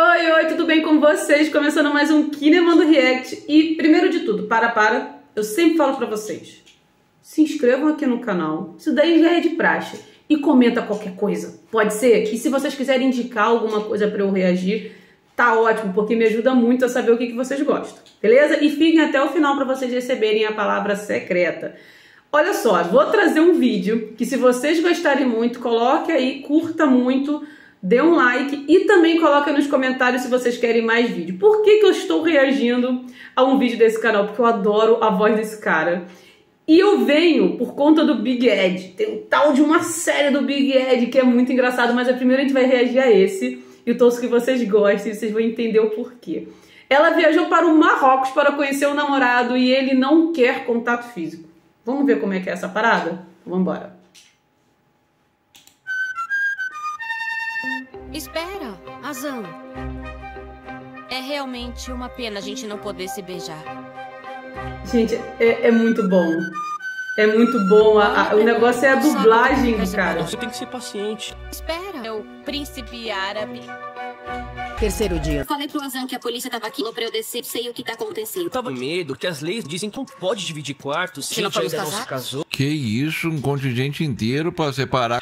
Oi, oi, tudo bem com vocês? Começando mais um Kinemando React. E primeiro de tudo, para, para, eu sempre falo pra vocês, se inscrevam aqui no canal, isso daí já é de praxe. E comenta qualquer coisa, pode ser? E se vocês quiserem indicar alguma coisa pra eu reagir, tá ótimo, porque me ajuda muito a saber o que, que vocês gostam, beleza? E fiquem até o final para vocês receberem a palavra secreta. Olha só, vou trazer um vídeo que se vocês gostarem muito, coloque aí, curta muito, dê um like e também coloque nos comentários se vocês querem mais vídeo. Por que, que eu estou reagindo a um vídeo desse canal? Porque eu adoro a voz desse cara. E eu venho por conta do Big Ed. Tem um tal de uma série do Big Ed que é muito engraçado, mas a primeira a gente vai reagir a esse. E eu torço que vocês gostem vocês vão entender o porquê. Ela viajou para o Marrocos para conhecer o namorado e ele não quer contato físico. Vamos ver como é que é essa parada? Vamos embora. Espera, Azan. É realmente uma pena a gente não poder se beijar. Gente, é, é muito bom. É muito bom. A, a, o negócio é a dublagem, cara. Você tem que ser paciente. Espera, meu príncipe árabe. Terceiro dia. Falei pro Azan que a polícia tava aqui pra eu descer, sei o que tá acontecendo. Eu tava com medo que as leis dizem que não pode dividir quartos se Se não não se casou. Que isso, um contingente inteiro pra separar.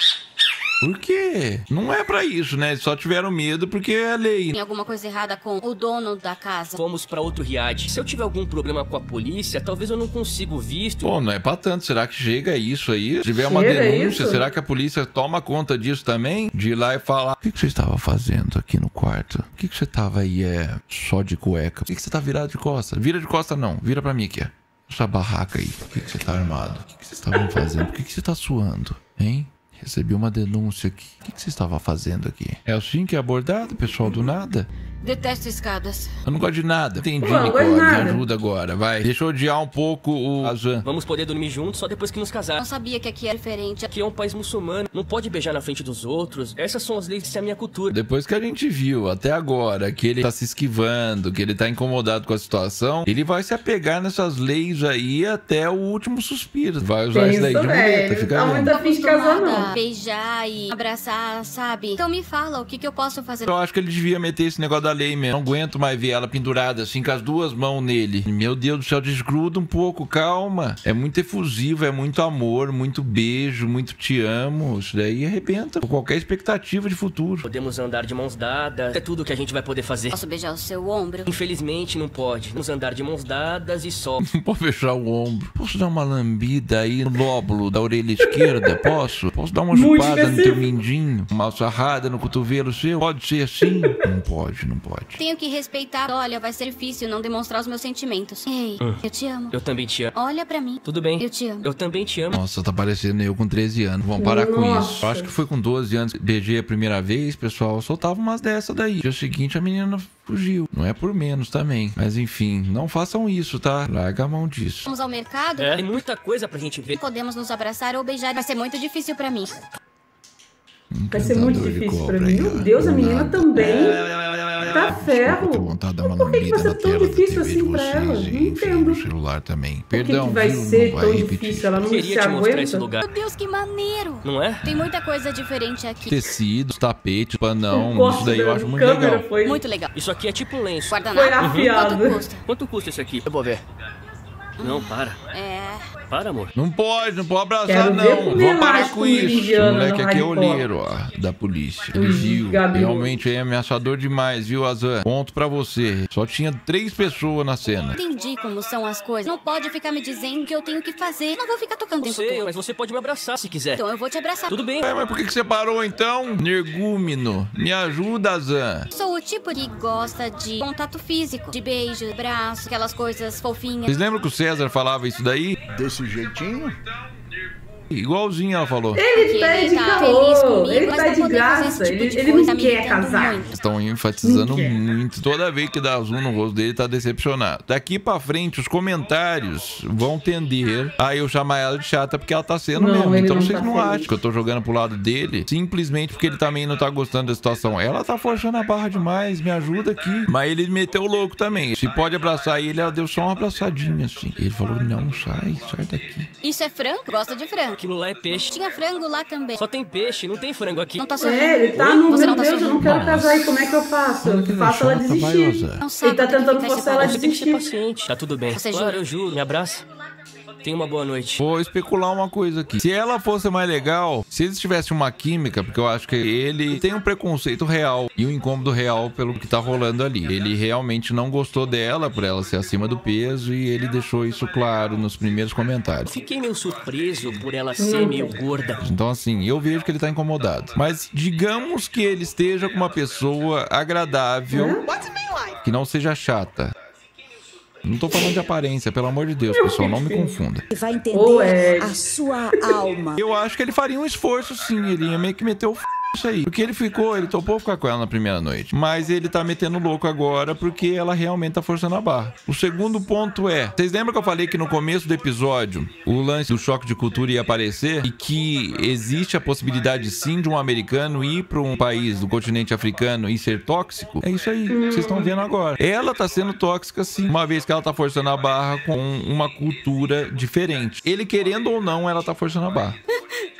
Por quê? Não é pra isso, né? Eles Só tiveram medo porque é lei. Tem alguma coisa errada com o dono da casa. Fomos pra outro riad. Se eu tiver algum problema com a polícia, talvez eu não consiga o visto. Pô, não é pra tanto. Será que chega isso aí? Se tiver uma Chega denúncia, isso? será que a polícia toma conta disso também? De ir lá e falar: O que, que você estava fazendo aqui no quarto? O que, que você estava aí, é, só de cueca? Por que, que você tá virado de costa? Vira de costa, não. Vira pra mim aqui, ó. Essa barraca aí. Por que, que você tá armado? O que, que vocês estavam fazendo? Por que, que você tá suando? Hein? Recebi uma denúncia aqui. O que, você estava fazendo aqui? É assim que é abordado, pessoal, do nada? Detesto escadas. Eu não gosto de nada. Entendi, Pô, não Nicole. Me ajuda agora, vai. Deixa eu odiar um pouco o Azan. Vamos poder dormir juntos só depois que nos Não casar. sabia que aqui era diferente. Aqui é um país muçulmano, não pode beijar na frente dos outros. Essas são as leis, essa é a minha cultura. Depois que a gente viu até agora que ele tá se esquivando, que ele tá incomodado com a situação, ele vai se apegar nessas leis aí até o último suspiro. Vai usar isso daí de muleta, fica Tá vendo. muito afim de casar, não. beijar e abraçar, sabe? Então me fala, o que, que eu posso fazer? Eu acho que ele devia meter esse negócio da lei mesmo. Não aguento mais ver ela pendurada assim com as duas mãos nele. Meu Deus do céu, desgruda um pouco, calma. É muito efusivo, é muito amor, muito beijo, muito te amo. Isso daí arrebenta com qualquer expectativa de futuro. Podemos andar de mãos dadas, é tudo que a gente vai poder fazer. Posso beijar o seu ombro? Infelizmente não pode. Vamos andar de mãos dadas e só. Não pode fechar o ombro. Posso dar uma lambida aí no lóbulo da orelha esquerda? Posso? Posso dar uma chupada no teu mindinho? Uma sarrada no cotovelo seu? Pode ser assim? Não pode, não pode. Tenho que respeitar. Olha, vai ser difícil não demonstrar os meus sentimentos. Ei, eu te amo. Eu também te amo. Olha pra mim. Tudo bem. Eu te amo. Eu também te amo. Nossa, tá parecendo eu com 13 anos. Vamos parar com Nossa. isso. Eu acho que foi com 12 anos que beijei a primeira vez, pessoal. Eu soltava umas dessa daí. Dia seguinte a menina fugiu. Não é por menos também. Mas enfim, não façam isso, tá? Larga a mão disso. Vamos ao mercado? É, tem muita coisa pra gente ver. Podemos nos abraçar ou beijar. Vai ser muito difícil pra mim. Vai ser muito difícil pra cobra mim. Meu. Deus, a menina também. Tá Eu ferro. tô vontade de dar uma Por que que vai ser tão difícil assim pra ela? Não entendo. celular também. Por que, Perdão, que vai viu? ser Não tão vai repetir. difícil? Ela não Queria se te mostrar esse aguenta? lugar. Meu Deus, que maneiro! Não é? Tem muita coisa diferente aqui. Tecidos, tapetes, panão, isso daí eu acho muito legal. Foi, Muito legal. Isso aqui é tipo lenço. foi Guardanapo? afiado. Quanto custa? Quanto custa isso aqui? Eu vou ver. Não, para. É. Para, amor. Não pode, não pode abraçar, Quero não. Vamos parar com isso. Esse moleque aqui é olheiro, ó, da polícia. Ele Ih, viu. Realmente é ameaçador demais, viu, Azan? Ponto pra você. Só tinha três pessoas na cena. Entendi como são as coisas. Não pode ficar me dizendo o que eu tenho que fazer. Não vou ficar tocando sei, todo. mas você pode me abraçar se quiser. Então eu vou te abraçar. Tudo bem. É, mas por que, que você parou então? Nergúmeno. Me ajuda, Azan. Sou o tipo que gosta de contato físico, de beijo, braço, aquelas coisas fofinhas. Vocês lembram que o César falava isso daí? Desse jeitinho? Igualzinho ela falou. Ele Que tá ele de tá feliz calor, comigo, ele tá não de graça, tipo ele, de ele coisa não quer casar. muito. Estão enfatizando muito. Toda vez que dá zoom no rosto dele, tá decepcionado. Daqui pra frente, os comentários vão tender a eu chamar ela de chata porque ela tá sendo Não, mesmo. Então não vocês tá não feliz. acham que eu tô jogando pro lado dele simplesmente porque ele também não tá gostando da situação. Ela tá forçando a barra demais, me ajuda aqui. Mas ele meteu o louco também. Se pode abraçar ele, ela deu só uma abraçadinha assim. Ele falou: não, sai, sai daqui. Isso é frango? Gosto de frango. Aquilo lá é peixe. Tinha frango lá também. Só tem peixe, não tem frango aqui. Não tá sorrindo. É, ele tá no. Você Meu não tá Deus, eu não sorrindo. quero casar aí. Como é que eu faço? Eu faço ela desistir. Ele tá tentando forçar ela a separado. Você tem que ser desistir. paciente. Tá tudo bem. Você claro, jura? eu juro. Me abraça. Tenha uma boa noite. Vou especular uma coisa aqui. Se ela fosse mais legal, se eles tivessem uma química, porque eu acho que ele tem um preconceito real e um incômodo real pelo que tá rolando ali. Ele realmente não gostou dela por ela ser acima do peso e ele deixou isso claro nos primeiros comentários. Fiquei meio surpreso por ela ser meio gorda. Então, assim, eu vejo que ele tá incomodado. Mas digamos que ele esteja com uma pessoa agradável, que não seja chata. Não tô falando de aparência, pelo amor de Deus, pessoal, não me confunda. vai entender a sua alma. Eu acho que ele faria um esforço, sim. Ele ia meio que meter o f... aí. Porque ele ficou, ele topou ficar com ela na primeira noite. Mas ele tá metendo louco agora porque ela realmente tá forçando a barra. O segundo ponto é: vocês lembram que eu falei que no começo do episódio o lance do choque de cultura ia aparecer e que existe a possibilidade sim de um americano ir para um país do continente africano e ser tóxico? É isso aí, vocês estão vendo agora. Ela tá sendo tóxica sim, uma vez que ela tá forçando a barra com uma cultura diferente. Ele querendo ou não, ela tá forçando a barra.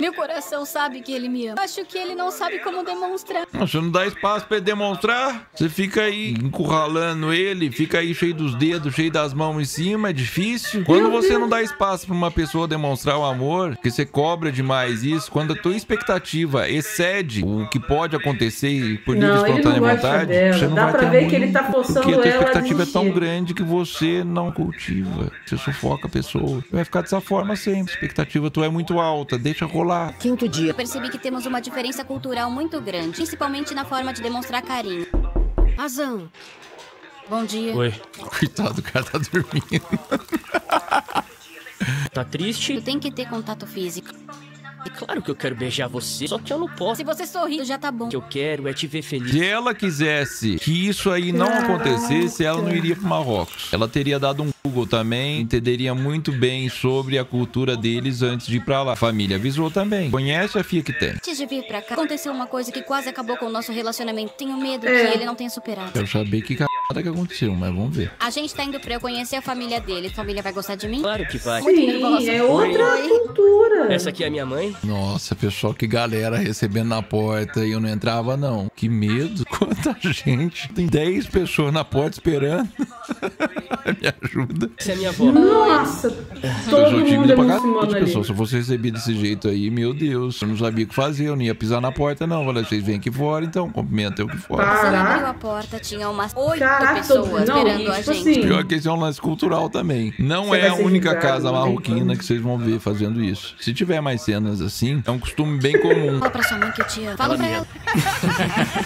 Meu coração sabe que ele me ama. Acho que ele não sabe como demonstrar. Não, Você não dá espaço pra ele demonstrar. Você fica aí encurralando ele, fica aí cheio dos dedos, cheio das mãos em cima, é difícil. Quando você não dá espaço pra uma pessoa demonstrar o amor, que você cobra demais isso, quando a tua expectativa excede o que pode acontecer por livre espontânea vontade, dela. você não Dá vai pra ter ver que ele tá forçando Porque a tua expectativa é tão grande que você não cultiva. Você sufoca a pessoa. Vai ficar dessa forma sempre. A expectativa tua é muito alta, deixa rolar. Quinto dia. Eu percebi que temos uma diferença cultural muito grande, principalmente na forma de demonstrar carinho. Azan. Bom dia. Oi. Coitado, o cara tá dormindo. Tá triste? Eu tenho que ter contato físico. É claro que eu quero beijar você, só que eu não posso. Se você sorrir, já tá bom. O que eu quero é te ver feliz. Se ela quisesse que isso aí não acontecesse, ela não iria pro Marrocos. Ela teria dado um Google também, entenderia muito bem sobre a cultura deles antes de ir pra lá. A família avisou também. Conhece a filha que tem. Antes de vir pra cá, aconteceu uma coisa que quase acabou com o nosso relacionamento. Tenho medo É. que ele não tenha superado. Quero saber que c***** que aconteceu, mas vamos ver. A gente tá indo pra eu conhecer a família dele. Família vai gostar de mim? Claro que vai. Muito Sim, nervosa. é outra Oi. cultura. Essa aqui é a minha mãe. Nossa, pessoal, que galera recebendo na porta e eu não entrava, não. Que medo. Quanta gente. Tem 10 pessoas na porta esperando. Me ajuda. Essa é a minha avó. Nossa, eu todo mundo é muçulmano ali. pessoal. Se eu fosse receber desse jeito aí, meu Deus, eu não sabia o que fazer. Eu não ia pisar na porta, não. Falei, vocês vêm aqui fora, então. Cumprimenta eu aqui fora. Você abriu a porta, tinha umas oito Caraca, não, esperando e, a tipo gente. assim, Pior que esse é um lance cultural também. Não Você é a única julgado, casa marroquina que vocês vão ver fazendo isso. Se tiver mais cenas assim, é um costume bem comum. Fala pra sua mãe que eu te amo. Fala pra ela.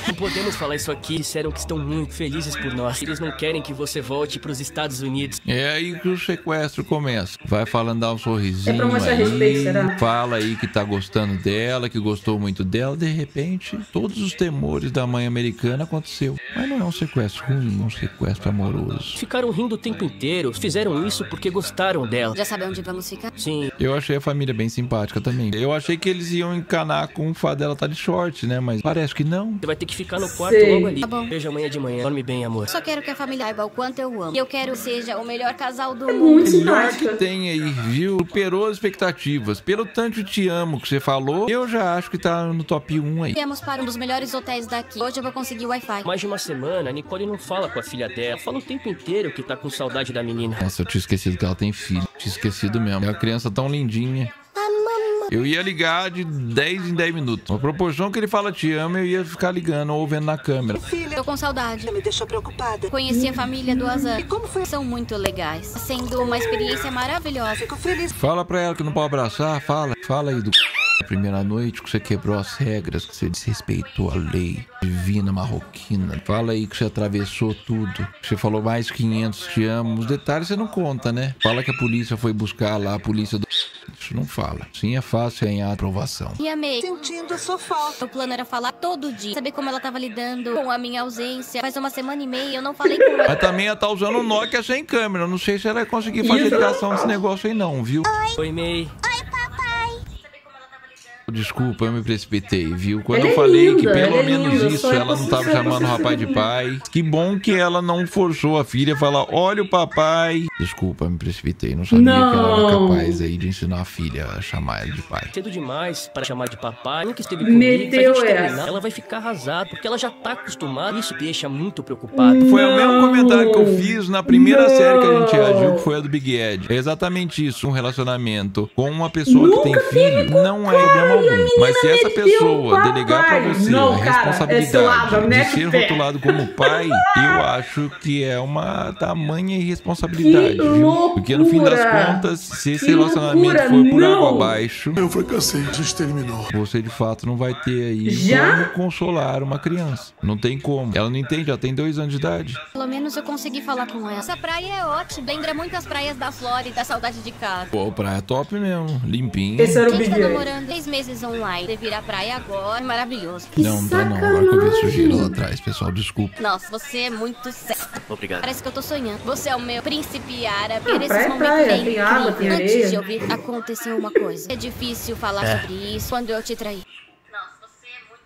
Não podemos falar isso aqui. Disseram que estão muito felizes por nós. Eles não querem que você volte pros Estados Unidos. É aí que o sequestro começa. Vai falando, dá um sorrisinho É pra mostrar aí, respeito, será? fala aí que tá gostando dela, que gostou muito dela. De repente, todos os temores da mãe americana aconteceu. Mas não é um sequestro ruim, um sequestro amoroso. Ficaram rindo o tempo inteiro. Fizeram isso porque gostaram dela. Já sabe onde vamos ficar? Sim, Eu achei a família bem simpática também. Eu achei que eles iam encanar com o fato dela tá de short, né? Mas parece que não. você vai ter que ficar no quarto Sei. logo ali. Tá bom. Beijo amanhã de manhã. Dorme bem, amor. Só quero que a família saiba o quanto eu amo. E eu quero que seja o melhor casal do É mundo. muito Melhor que tem aí, viu? Superou as expectativas. Pelo tanto te amo que você falou, eu já acho que tá no top 1 aí. Viemos para um dos melhores hotéis daqui. Hoje eu vou conseguir Wi-Fi. Mais de uma semana, a Nicole não fala com a filha dela. Fala o tempo inteiro que tá com saudade da menina. Nossa, eu tinha esquecido que ela tem filho. Tinha esquecido mesmo. É uma criança tão lindinha. Eu ia ligar de 10 em 10 minutos. A proporção que ele fala te ama, eu ia ficar ligando ou vendo na câmera. Tô com saudade. Me deixou preocupada. Conheci a família do Azan. E como foi? São muito legais. Sendo uma experiência maravilhosa. Fico feliz. Fala pra ela que não pode abraçar, fala. Fala aí do a primeira noite que você quebrou as regras, que você desrespeitou a lei divina marroquina. Fala aí que você atravessou tudo. Você falou mais 500 te amo. Os detalhes você não conta, né? Fala que a polícia foi buscar lá, a polícia do... Isso não fala. Sim, é fácil ganhar aprovação. E amei. Sentindo a sua falta. O plano era falar todo dia. Saber como ela tava lidando com a minha ausência. Faz uma semana e meia eu não falei com ela. Mas também ela tá usando o Nokia sem câmera. Não sei se ela vai conseguir ligação desse negócio aí não, viu? Oi, May. Desculpa, eu me precipitei, viu? Quando Ela eu é falei que linda, pelo é menos linda, isso é ela não tava possível chamando o rapaz de pai. Que bom que ela não forçou a filha a falar: olha o papai. Desculpa, eu me precipitei. Não sabia que ela era Não. capaz aí de ensinar a filha a chamar ele de pai. Cedo demais para chamar de papai. Nunca esteve comigo. Meteu essa. terminar, ela vai ficar arrasada, porque ela já tá acostumada. Isso deixa muito preocupada. Foi o mesmo comentário que eu Não. fiz na primeira Não. série que a gente reagiu, que foi a do Big Ed. É exatamente isso. Um relacionamento com uma pessoa que tem filho não é problema algum. Mas se essa pessoa delegar pra papai. você Não, a cara, é responsabilidade de mete ser pé. rotulado como pai, eu acho que é uma tamanha irresponsabilidade, Que viu? Porque no fim das loucura. contas, se esse Que relacionamento loucura, for por água não. abaixo, Eu fracassei, a gente terminou. você de fato não vai ter aí Já? como consolar uma criança. Não tem como. Ela não entende, ela tem dois anos de idade. Pelo menos eu consegui falar com ela. Essa praia é ótima. Lembra muito as praias da Flórida, saudade de casa. Pô, praia top mesmo, limpinho. Esse era A o gente Big tá namorando seis meses online. Você vir à praia agora, é maravilhoso. Que Não, não não. Agora que eu vi lá atrás, pessoal, desculpa. Nossa, você é muito sério. Obrigado. Parece que eu tô sonhando. Você é o meu príncipe árabe. Ah, Nesses praia é momentos praia, é tem água, tem Antes areia. de ouvir, aconteceu uma coisa. É difícil falar sobre isso quando eu te traí.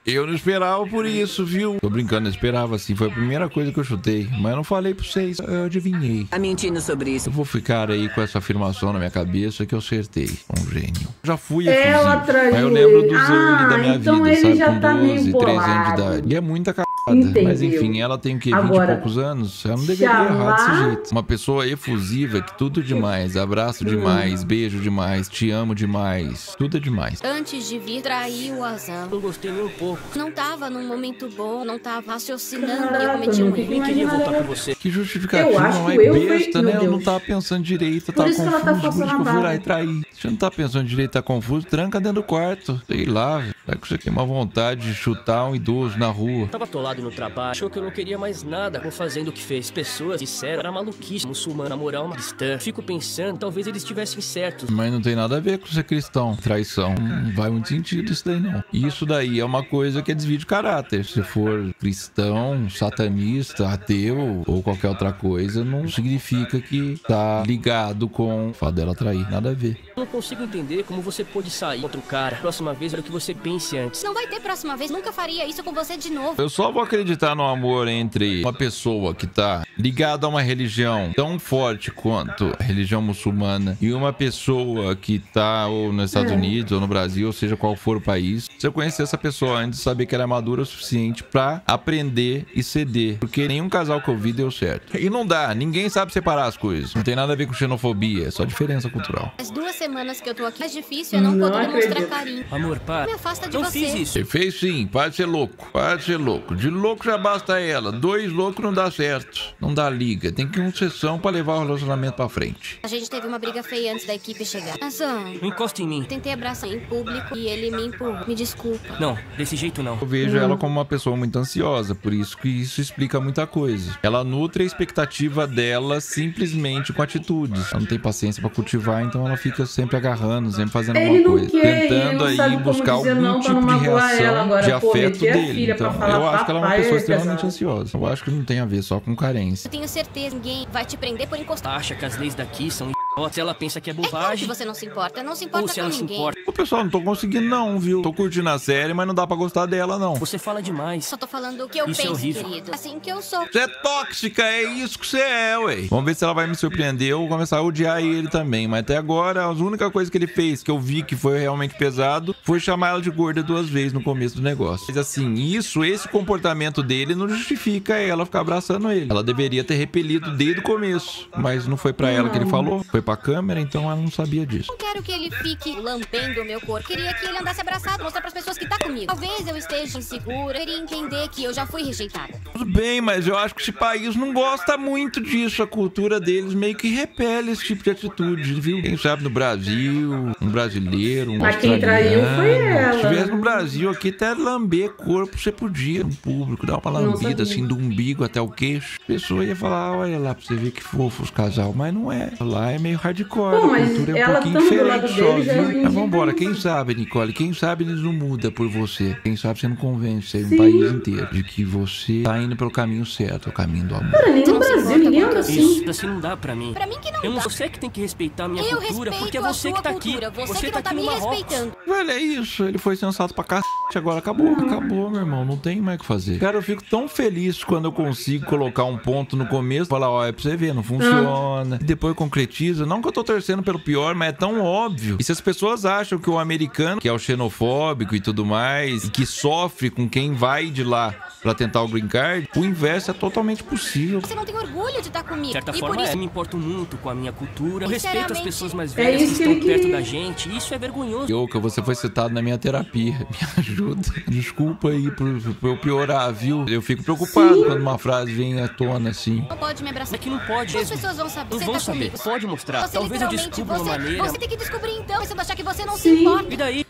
Eu não esperava por isso, viu? Tô brincando, eu esperava assim. Foi a primeira coisa que eu chutei. Mas eu não falei pra vocês, eu adivinhei. Tá mentindo sobre isso. Eu vou ficar aí com essa afirmação na minha cabeça que eu acertei. Um gênio. Já fui Ela traiu mas eu lembro dos ele. early da minha Ah, então vida, ele sabe? já com tá meio 12, 13 anos de idade. E é muita cagada. Entendeu. Mas enfim, ela tem o quê? 20 Agora, e poucos anos? Ela não deveria errar chamar- desse jeito. Uma pessoa efusiva que tudo é demais, abraço demais, beijo demais, te amo demais. Tudo é demais. Antes de vir, traí o Azam. Não gostei nem um pouco. Não tava num momento bom, não tava raciocinando e eu Caraca, cometi um não erro. Nem queria voltar com você. Que justificativa, Eu acho não que é besta, meu né? Eu não Deus. tava pensando direito, Por tava isso que ela confuso, tá por isso que eu forçando a fui lá barra. e traí. Você não tá pensando direito, tá confuso? Tranca dentro do quarto. Sei lá, velho. Será que você tem uma vontade de chutar um idoso na rua? Tava atolado no trabalho, achou que eu não queria mais nada com fazendo o que fez. Pessoas disseram era maluquice, muçulmano, na moral, uma cristã. Fico pensando, talvez eles estivessem certos. Mas não tem nada a ver com ser cristão. Traição. Não vai muito sentido isso daí, não. Isso daí é uma coisa que é desvio de caráter. Se for cristão, satanista, ateu ou qualquer outra coisa, não significa que tá ligado com o fato dela trair. Nada a ver. Eu não consigo entender como você pôde sair contra o cara. Próxima vez era o que você pense antes. Não vai ter próxima vez, nunca faria isso com você de novo. Eu só vou acreditar no amor entre uma pessoa que tá ligada a uma religião tão forte quanto a religião muçulmana e uma pessoa que tá ou nos Estados Unidos ou no Brasil, ou seja qual for o país. Se eu conhecer essa pessoa antes, saber que ela é madura o suficiente pra aprender e ceder. Porque nenhum casal que eu vi deu certo. E não dá, ninguém sabe separar as coisas. Não tem nada a ver com xenofobia, é só diferença cultural. As duas semanas que eu tô aqui, mais difícil é não, Não poder acredito. carinho. Amor, para. Me afasta de não você. fiz isso. Você fez sim, para de ser louco, para de ser louco. De louco já basta ela, dois loucos não dá certo. Não dá liga, tem que ir uma sessão pra levar o relacionamento pra frente. A gente teve uma briga feia antes da equipe chegar. Azam, Não encosta em mim. tentei abraçar em público e ele me empurrou. Me desculpa. Não, desse jeito não. Eu vejo ela como uma pessoa muito ansiosa, por isso que isso explica muita coisa. Ela nutre a expectativa dela simplesmente com atitudes. Ela não tem paciência pra cultivar, então ela fica sempre agarrando, sempre fazendo Ele alguma não coisa. quer, tentando ele não aí buscar algum tipo de reação ela. Agora, de afeto dele. filha pra Então, falar eu acho que ela uma papai pessoa é extremamente ansiosa. Eu acho que não tem a ver só com carência. Eu tenho certeza que ninguém vai te prender por encostar. Acha que as leis daqui são idiotas, ela pensa que é É claro que bobagem. você não se importa. Não se Ou importa se com ela se ninguém. importa. Ô pessoal, não tô conseguindo não, viu? Tô curtindo a série, mas não dá pra gostar dela não. Você fala demais. Só tô falando o que eu Isso é penso, horrível. querido. Assim que eu sou. Você é tóxica, é isso que você é, ué. Vamos ver se ela vai me surpreender. Vou começar a odiar ele também. Mas até agora, a única coisa que ele fez que eu vi que foi realmente pesado foi chamar ela de gorda duas vezes no começo do negócio. Mas assim, isso, esse comportamento dele não justifica ela ficar abraçando ele. Ela deveria ter repelido desde o começo. Mas não foi pra ela que ele falou, foi pra câmera, então ela não sabia disso. Não quero que ele fique lambendo o meu corpo. Queria que ele andasse abraçado, mostrar pras pessoas que tá comigo. Talvez eu esteja insegura. Queria entender que eu já fui rejeitada. Tudo bem, mas eu acho que esse país não gosta muito disso. A cultura deles meio que repele esse tipo de atitude, viu? Quem sabe no Brasil, um brasileiro, um Mas quem traiu foi ela. Se tivesse no Brasil aqui, até lamber corpo você podia, no público, dar uma lambida assim do umbigo até o queixo. A pessoa ia falar, olha lá, pra você ver que fofo os casal. Mas não é. Lá é meio hardcore, Pô, a cultura é um pouquinho diferente lado só, dele, já viu? Mas vambora, quem sabe, Nicole, quem sabe eles não mudam por você. Quem sabe você não convence aí um país inteiro de que você tá indo pelo caminho certo, o caminho do amor. Cara, nem no não se Brasil, ninguém anda assim. Isso assim não dá pra mim. Pra mim que não Eu não, dá. você que tem que respeitar a minha Eu cultura, porque é você que tá cultura. aqui. Você, Você que tá não tá aqui me respeitando. velho, é isso. Ele foi sensato pra cacete. Agora acabou, acabou, meu irmão. Não tem mais o que fazer. Cara, eu fico tão feliz quando eu consigo colocar um ponto no começo. Falar, ó, é pra você ver, não funciona. E depois concretiza. Não que eu tô torcendo pelo pior, mas é tão óbvio. E se as pessoas acham que o americano, que é o xenofóbico e tudo mais, e que sofre com quem vai de lá pra tentar o green card, o inverso é totalmente possível. Você não tem orgulho de estar comigo. De certa e forma, por isso eu me importo muito com a minha cultura. Eu respeito as pessoas mais é velhas isso que estão ele perto queria. da gente. Isso é vergonhoso. Yoka, você foi citado na minha terapia. Me ajuda. Desculpa aí por, por eu piorar, viu? Eu fico preocupado Sim. quando uma frase vem à tona assim. não pode me abraçar. É que não pode As pessoas vão saber. Não você vão tá saber. comigo. Pode mostrar. Você Talvez eu literalmente, descubra uma você, maneira. Você tem que descobrir então, pensando achar que você não se Sim. importa. E daí?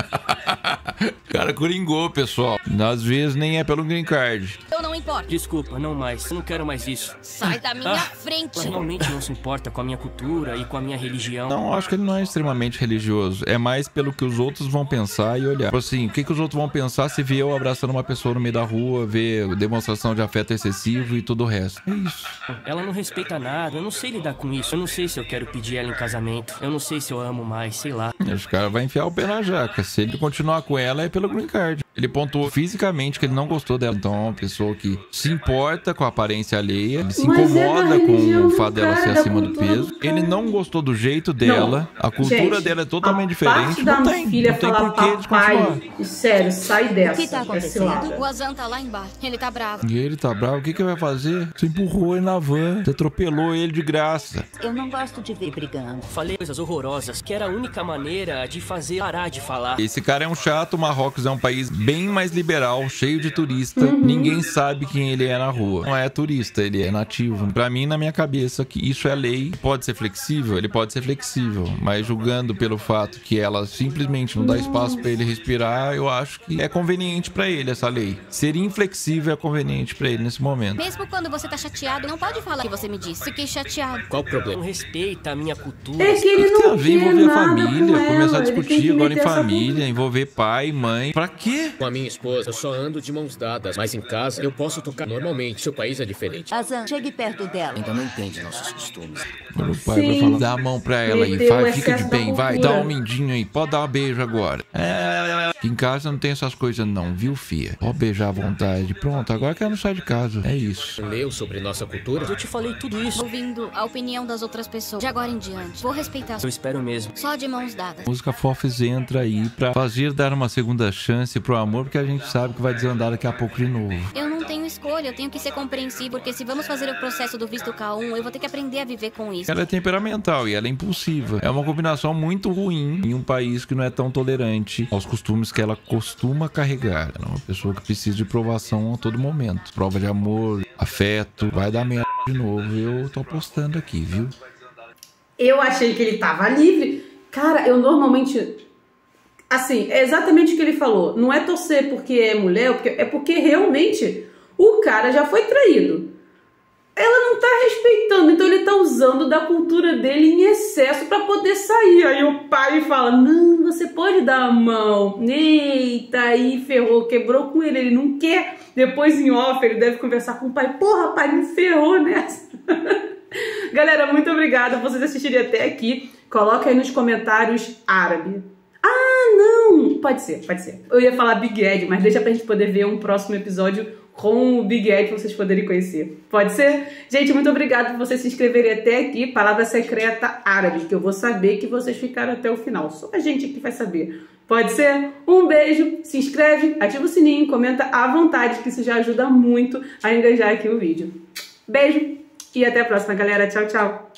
Cara, coringou, pessoal. Às vezes nem é pelo green card. Eu não importo. Desculpa, não mais. Eu não quero mais isso. Sai da minha Ah, frente. Mas realmente não se importa com a minha cultura e com a minha religião. Não, acho que ele não é extremamente religioso. É mais pelo que os outros vão pensar e olhar. Tipo assim, o que, que os outros vão pensar se ver eu abraçando uma pessoa no meio da rua, ver demonstração de afeto excessivo e tudo o resto. É isso. Ela não respeita nada. Eu não sei lidar com isso. Eu não sei se eu quero pedir ela em casamento. Eu não sei se eu amo mais, sei lá. Os caras vão enfiar o pé na jaca. Se ele continuar com ela, é pelo green card. Ele pontuou fisicamente que ele não gostou dela. Então, é uma pessoa que se importa com a aparência alheia, ele se é da incomoda com o fato dela ser da acima do peso. do. Ele não gostou do jeito dela. A cultura Gente, dela é totalmente a diferente. Parte da Não tem, filha não tem falar porquê papai. Sério, sai dessa. que tá acontecendo? O Azan tá lá embaixo. Ele tá bravo. E ele tá bravo, o que que vai fazer? Você empurrou ele na van, você atropelou ele de graça. Eu não gosto de ver brigando. Falei coisas horrorosas, que era a única maneira de fazer parar de falar. Esse cara é um chato, o Marrocos é um país bem mais liberal, cheio de turista. Uhum. Ninguém sabe quem ele é na rua. Não é turista, ele é nativo. Pra mim, na minha cabeça, que isso é lei. Pode ser flexível? Ele pode ser flexível. Mas julgando pelo fato que ela simplesmente não dá espaço pra ele respirar, eu acho que é conveniente pra ele essa lei. Ser inflexível é conveniente pra ele nesse momento. Mesmo quando você tá chateado, não pode falar o que você me disse. Fiquei chateado. Qual o problema? Não respeita a minha cultura. É que ele que tem a não ver quer envolver a nada família, com ela, começar a tem discutir agora em família, envolver pai, mãe. Pra quê? Com a minha esposa, eu só ando de mãos dadas, mas em casa eu posso tocar normalmente. Seu país é diferente. Azan, chegue perto dela. Ainda não entende nossos costumes. O pai vai Sim. falar, dá a mão pra ela aí, vai, fica de bem, vai, dá um mindinho aí, pode dar um beijo agora. É, Aqui em casa não tem essas coisas não, viu, fia? Pode beijar à vontade. Pronto, agora que ela não sai de casa. É isso. Leu sobre nossa cultura? Eu te falei tudo isso. Ouvindo a opinião das outras pessoas. De agora em diante. Vou respeitar. Eu espero mesmo. Só de mãos dadas. Música Fofes entra aí pra fazer dar uma segunda chance pro amor, porque a gente sabe que vai desandar daqui a pouco de novo. Eu não tenho escolha, eu tenho que ser compreensível, porque se vamos fazer o processo do visto K1, eu vou ter que aprender a viver com isso. Ela é temperamental e ela é impulsiva. É uma combinação muito ruim em um país que não é tão tolerante aos costumes que ela costuma carregar. Ela é uma pessoa que precisa de provação a todo momento. Prova de amor, afeto. Vai dar merda de novo. Eu tô apostando aqui, viu? Eu achei que ele tava livre. Cara, eu normalmente. Assim, é exatamente o que ele falou. Não é torcer porque é mulher, é porque realmente o cara já foi traído. Ela não tá respeitando, então ele tá usando da cultura dele em excesso pra poder sair. Aí o pai fala: Não, você pode dar a mão. Eita, aí ferrou, quebrou com ele, ele não quer. Depois em off ele deve conversar com o pai: Porra, pai, me ferrou nessa. Galera, muito obrigada por vocês assistirem até aqui. Coloca aí nos comentários árabe. Ah, não! Pode ser, pode ser. Eu ia falar Big Ed, mas deixa pra gente poder ver um próximo episódio com o Big Ed vocês poderem conhecer. Pode ser? Gente, muito obrigada por vocês se inscreverem até aqui. Palavra secreta árabe, que eu vou saber que vocês ficaram até o final. Só a gente aqui vai saber. Pode ser? Um beijo, se inscreve, ativa o sininho, comenta à vontade, que isso já ajuda muito a engajar aqui o vídeo. Beijo e até a próxima, galera. Tchau, tchau.